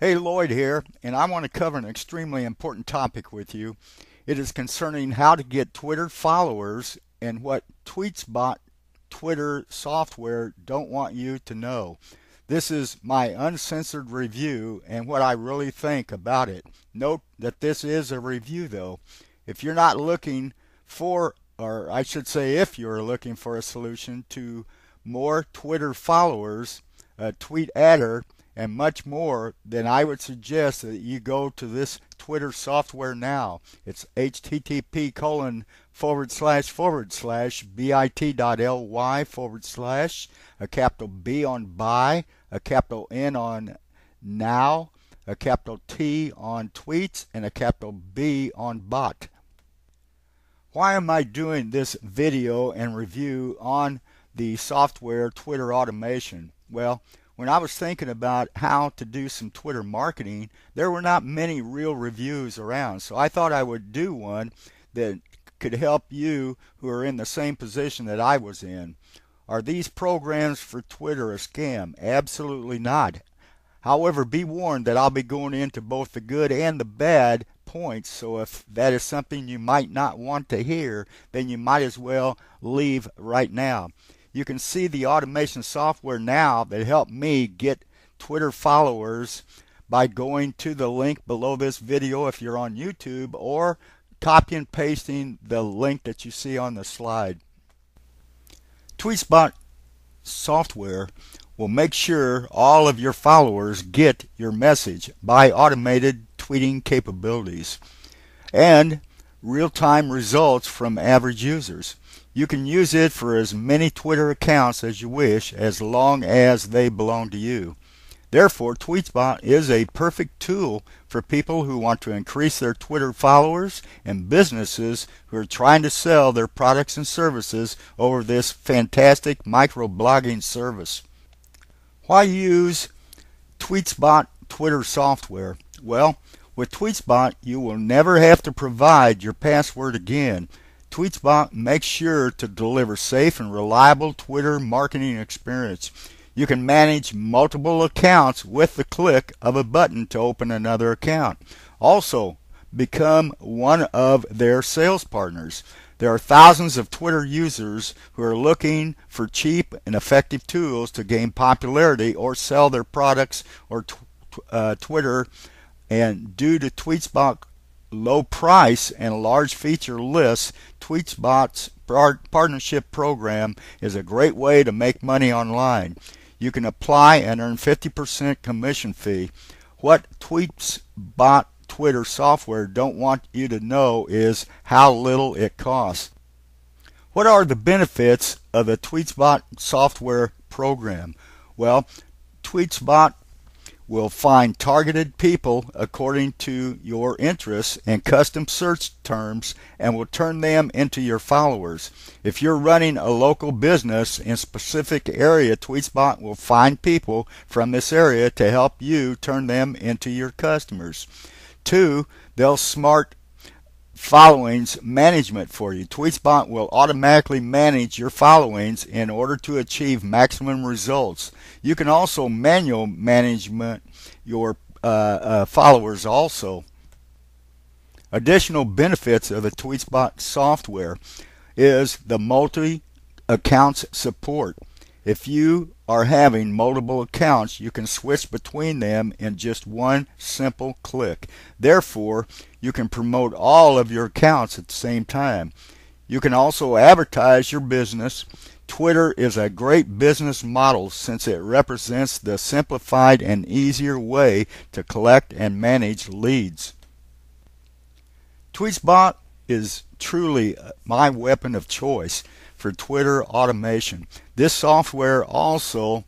Hey, Lloyd here, and I want to cover an extremely important topic with you. It is concerning how to get Twitter followers and what TweetsBot Twitter software don't want you to know. This is my uncensored review and what I really think about it. Note that this is a review though. If you're not looking for, or I should say if you're looking for a solution to more Twitter followers, a TweetAdder and much more, then I would suggest that you go to this Twitter software now. It's http colon forward slash forward slash bit.ly forward slash a capital B on buy, a capital N on now, a capital T on tweets, and a capital B on bot. Why am I doing this video and review on the software Twitter automation? Well, when I was thinking about how to do some Twitter marketing, there were not many real reviews around. So I thought I would do one that could help you who are in the same position that I was in. Are these programs for Twitter a scam? Absolutely not. However, be warned that I'll be going into both the good and the bad points, so if that is something you might not want to hear, then you might as well leave right now. You can see the automation software now that helped me get Twitter followers by going to the link below this video if you're on YouTube or copy and pasting the link that you see on the slide. TweetsBot software will make sure all of your followers get your message by automated tweeting capabilities and real-time results from average users. You can use it for as many Twitter accounts as you wish as long as they belong to you. Therefore, TweetsBot is a perfect tool for people who want to increase their Twitter followers and businesses who are trying to sell their products and services over this fantastic microblogging service. Why use TweetsBot Twitter software? Well, with TweetsBot, you will never have to provide your password again. TweetsBot makes sure to deliver safe and reliable Twitter marketing experience. You can manage multiple accounts with the click of a button to open another account. Also, become one of their sales partners. There are thousands of Twitter users who are looking for cheap and effective tools to gain popularity or sell their products or uh, Twitter. And due to TweetsBot low price and large feature lists, TweetsBot's partnership program is a great way to make money online. You can apply and earn 50% commission fee. What TweetsBot Twitter software don't want you to know is how little it costs. What are the benefits of the TweetsBot software program? Well, TweetsBot will find targeted people according to your interests and custom search terms and will turn them into your followers. If you're running a local business in a specific area, TweetsBot will find people from this area to help you turn them into your customers. Two, they'll smart followings management for you. TweetsBot will automatically manage your followings in order to achieve maximum results. You can also manual management your uh, uh, followers also. Additional benefits of the TweetsBot software is the multi accounts support. If you are having multiple accounts, you can switch between them in just one simple click. Therefore, you can promote all of your accounts at the same time. You can also advertise your business. Twitter is a great business model since it represents the simplified and easier way to collect and manage leads. TweetsBot is truly uh, my weapon of choice for Twitter automation. This software also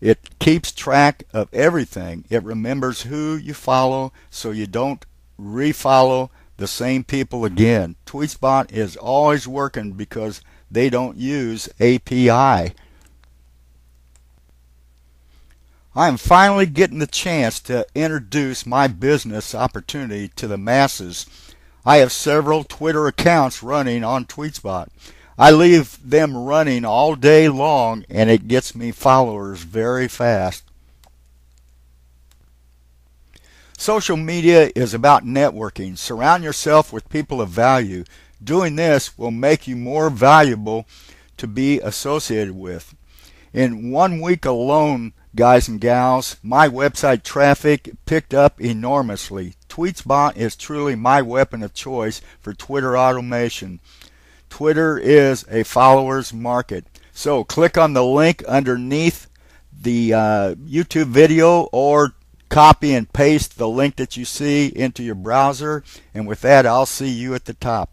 it keeps track of everything. It remembers who you follow so you don't refollow the same people again. TweetsBot is always working because they don't use API. I am finally getting the chance to introduce my business opportunity to the masses. I have several Twitter accounts running on TweetsBot. I leave them running all day long and it gets me followers very fast. Social media is about networking. Surround yourself with people of value. Doing this will make you more valuable to be associated with. In one week alone, guys and gals, my website traffic picked up enormously. Tweetsbot is truly my weapon of choice for Twitter automation. Twitter is a followers market. So click on the link underneath the uh, YouTube video or copy and paste the link that you see into your browser. And with that, I'll see you at the top.